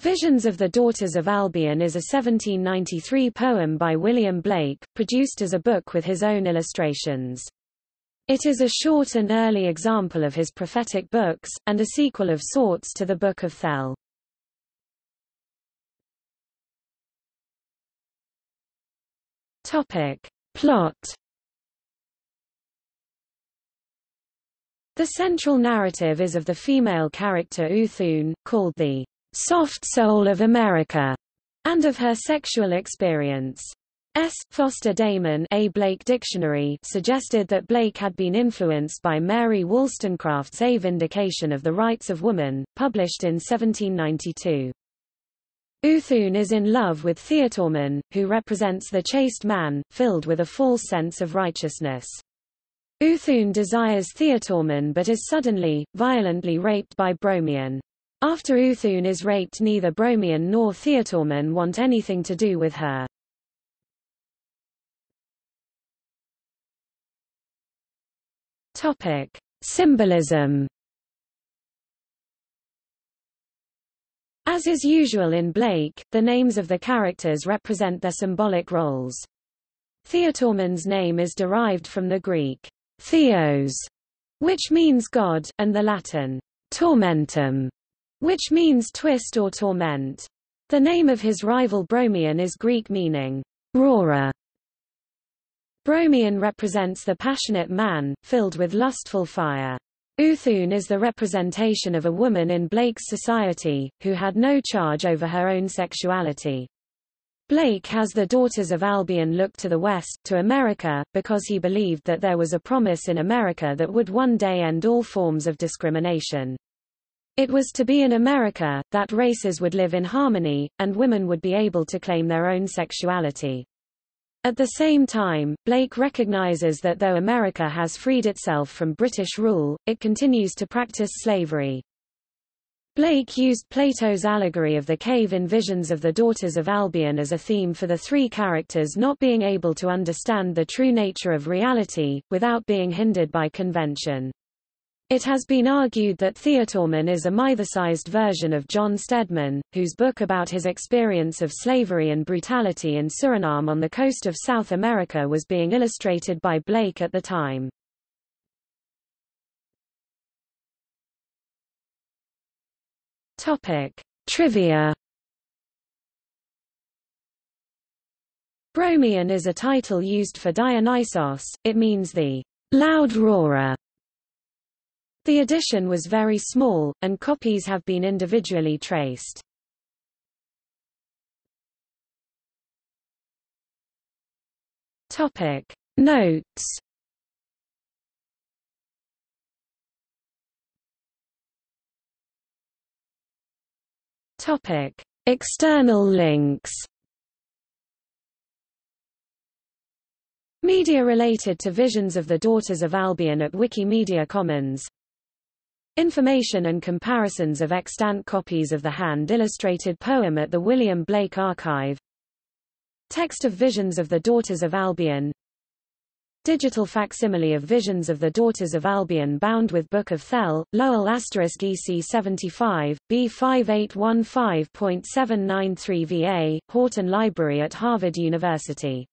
Visions of the Daughters of Albion is a 1793 poem by William Blake, produced as a book with his own illustrations. It is a short and early example of his prophetic books, and a sequel of sorts to the Book of Thel. Topic. Plot The central narrative is of the female character Oothoon, called the soft soul of America, and of her sexual experience. S. Foster Damon A. Blake Dictionary suggested that Blake had been influenced by Mary Wollstonecraft's A Vindication of the Rights of Woman, published in 1792. Oothoon is in love with Theotormon, who represents the chaste man, filled with a false sense of righteousness. Oothoon desires Theotormon but is suddenly, violently raped by Bromion. After Oothoon is raped neither Bromion nor Theotormon want anything to do with her. Topic. Symbolism As is usual in Blake, the names of the characters represent their symbolic roles. Theotormon's name is derived from the Greek theos, which means God, and the Latin tormentum, which means twist or torment. The name of his rival Bromion is Greek meaning roarer. Bromion represents the passionate man, filled with lustful fire. Oothoon is the representation of a woman in Blake's society, who had no charge over her own sexuality. Blake has the Daughters of Albion look to the west, to America, because he believed that there was a promise in America that would one day end all forms of discrimination. It was to be in America, that races would live in harmony, and women would be able to claim their own sexuality. At the same time, Blake recognizes that though America has freed itself from British rule, it continues to practice slavery. Blake used Plato's allegory of the cave in Visions of the Daughters of Albion as a theme for the three characters not being able to understand the true nature of reality, without being hindered by convention. It has been argued that Theotormon is a mythicized version of John Stedman, whose book about his experience of slavery and brutality in Suriname on the coast of South America was being illustrated by Blake at the time. Topic. Trivia Bromion is a title used for Dionysos, it means the loud roarer the edition was very small, and copies have been individually traced. Topic. Notes Topic. External links Media related to Visions of the Daughters of Albion at Wikimedia Commons Information and comparisons of extant copies of the hand-illustrated poem at the William Blake Archive. Text of Visions of the Daughters of Albion. Digital facsimile of Visions of the Daughters of Albion bound with Book of Thel, Lowell asterisk EC 75, B5815.793 VA, Houghton Library at Harvard University